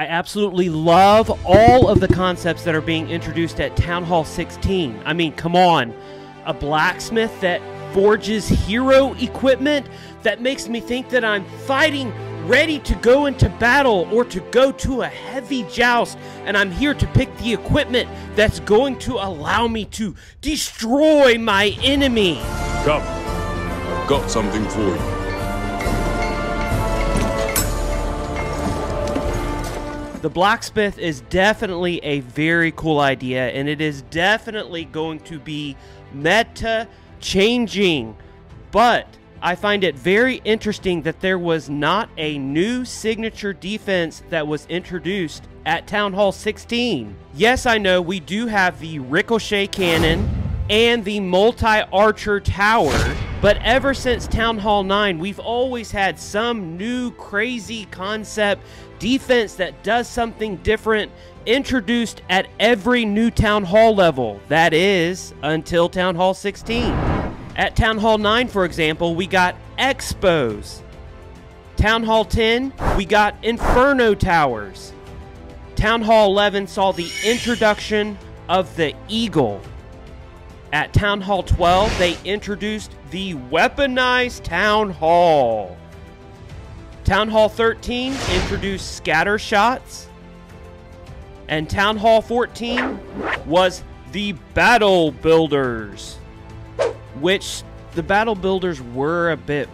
I absolutely love all of the concepts that are being introduced at Town Hall 16. I mean, come on. A blacksmith that forges hero equipment that makes me think that I'm fighting ready to go into battle or to go to a heavy joust, and I'm here to pick the equipment that's going to allow me to destroy my enemy. Come, I've got something for you. The blacksmith is definitely a very cool idea, and it is definitely going to be meta changing. But I find it very interesting that there was not a new signature defense that was introduced at Town Hall 16. Yes, I know we do have the ricochet cannon and the multi-archer tower, but ever since Town Hall 9, we've always had some new crazy concept defense that does something different introduced at every new Town Hall level. That is, until Town Hall 16. At Town Hall 9, for example, we got X-Bows. Town Hall 10, we got Inferno Towers. Town Hall 11 saw the introduction of the Eagle. At Town Hall 12, they introduced the Weaponized Town Hall. Town Hall 13 introduced scatter shots. And Town Hall 14 was the Battle Builders. Which the Battle Builders were a bit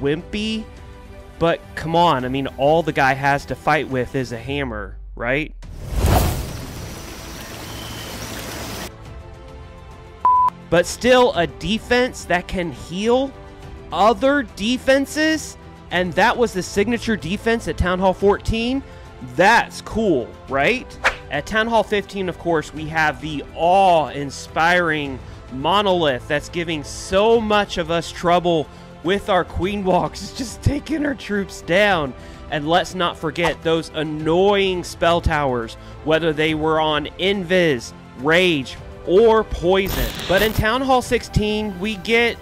wimpy. But come on, I mean, all the guy has to fight with is a hammer, right? But still, a defense that can heal other defenses and that was the signature defense at Town Hall 14. That's cool, right? At Town Hall 15, of course, we have the awe-inspiring monolith that's giving so much of us trouble with our queen walks, It's just taking our troops down. And let's not forget those annoying spell towers, whether they were on Invis, Rage, or Poison. But in Town Hall 16, we get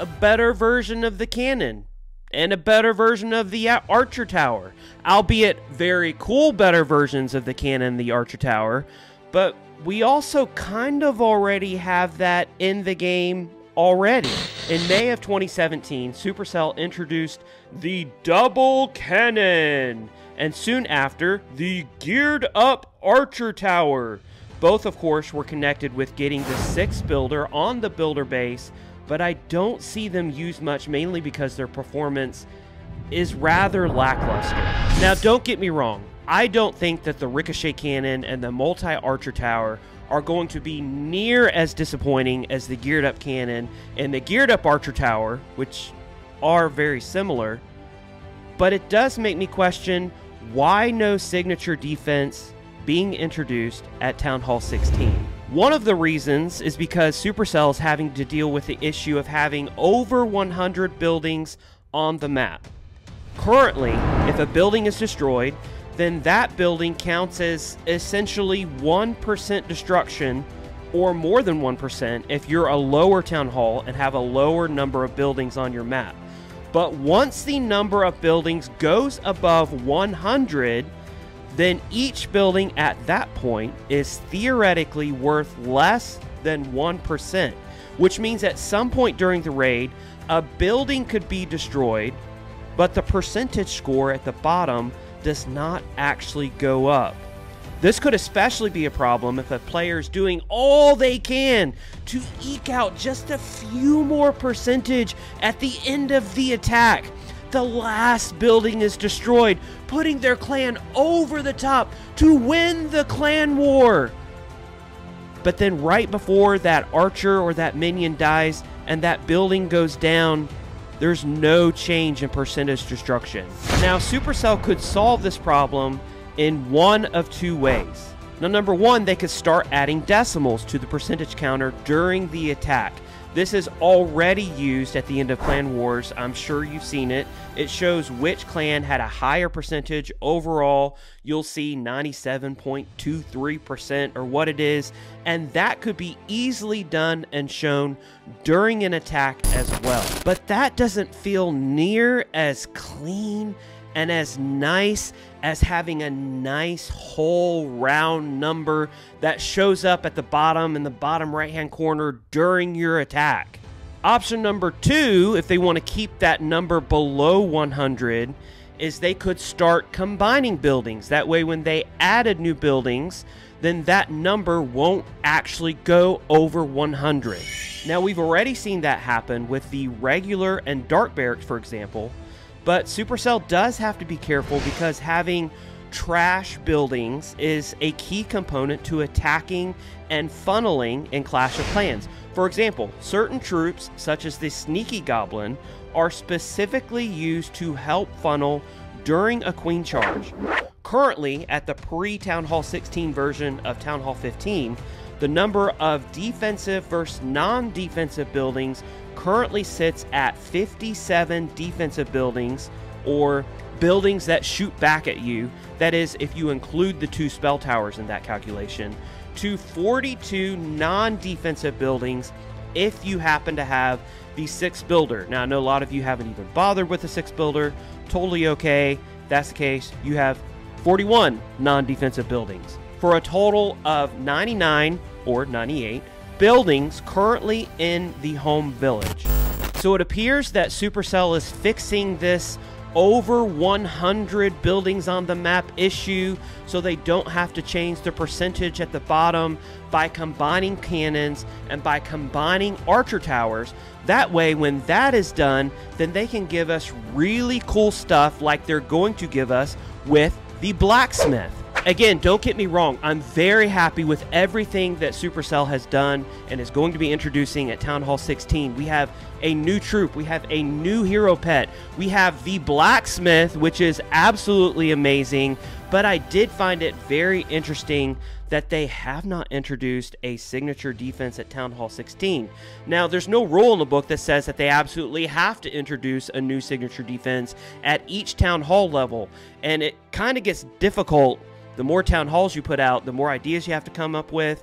a better version of the cannon and a better version of the Archer Tower, albeit very cool better versions of the cannon the Archer Tower, but we also kind of already have that in the game already. In May of 2017, Supercell introduced the Double Cannon, and soon after, the Geared Up Archer Tower. Both, of course, were connected with getting the sixth builder on the builder base but I don't see them used much mainly because their performance is rather lackluster. Now, don't get me wrong. I don't think that the Ricochet Cannon and the Multi-Archer Tower are going to be near as disappointing as the Geared Up Cannon and the Geared Up Archer Tower, which are very similar. But it does make me question why no signature defense being introduced at Town Hall 16. One of the reasons is because Supercell is having to deal with the issue of having over 100 buildings on the map. Currently, if a building is destroyed, then that building counts as essentially 1% destruction or more than 1% if you're a lower town hall and have a lower number of buildings on your map. But once the number of buildings goes above 100, then each building at that point is theoretically worth less than 1%, which means at some point during the raid, a building could be destroyed, but the percentage score at the bottom does not actually go up. This could especially be a problem if a player is doing all they can to eke out just a few more percentage at the end of the attack the last building is destroyed, putting their clan over the top to win the clan war. But then, right before that archer or that minion dies and that building goes down, there's no change in percentage destruction. Now, Supercell could solve this problem in one of two ways. Now, number one, they could start adding decimals to the percentage counter during the attack. This is already used at the end of Clan Wars. I'm sure you've seen it. It shows which clan had a higher percentage overall. You'll see 97.23% or what it is. And that could be easily done and shown during an attack as well. But that doesn't feel near as clean and as nice as having a nice whole round number that shows up at the bottom in the bottom right hand corner during your attack. Option number two, if they want to keep that number below 100, is they could start combining buildings. That way, when they added new buildings, then that number won't actually go over 100. Now, we've already seen that happen with the regular and dark barracks, for example, but Supercell does have to be careful because having trash buildings is a key component to attacking and funneling in Clash of Clans. For example, certain troops, such as the Sneaky Goblin, are specifically used to help funnel during a Queen Charge. Currently, at the pre Town Hall 16 version of Town Hall 15, the number of defensive versus non defensive buildings currently sits at 57 defensive buildings or buildings that shoot back at you. That is, if you include the two spell towers in that calculation, to 42 non defensive buildings if you happen to have the six builder. Now, I know a lot of you haven't even bothered with the six builder. Totally okay. That's the case. You have 41 non defensive buildings for a total of 99 or 98 buildings currently in the home village. So it appears that Supercell is fixing this over 100 buildings on the map issue so they don't have to change the percentage at the bottom by combining cannons and by combining archer towers. That way, when that is done, then they can give us really cool stuff like they're going to give us with the blacksmith. Again, don't get me wrong, I'm very happy with everything that Supercell has done and is going to be introducing at Town Hall 16. We have a new troop, we have a new hero pet, we have the blacksmith, which is absolutely amazing. But I did find it very interesting that they have not introduced a signature defense at Town Hall 16. Now, there's no rule in the book that says that they absolutely have to introduce a new signature defense at each Town Hall level, and it kind of gets difficult the more town halls you put out, the more ideas you have to come up with.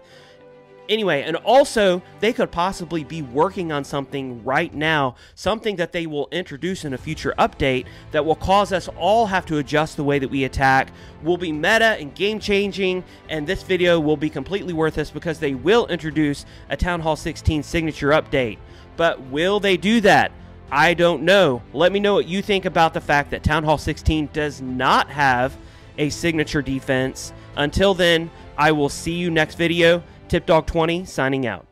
Anyway, and also, they could possibly be working on something right now, something that they will introduce in a future update that will cause us all have to adjust the way that we attack, will be meta and game changing, and this video will be completely worthless because they will introduce a Town Hall 16 signature update. But will they do that? I don't know. Let me know what you think about the fact that Town Hall 16 does not have a signature defense. Until then, I will see you next video. TipDog20 signing out.